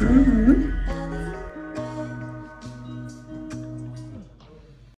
Mm-hmm.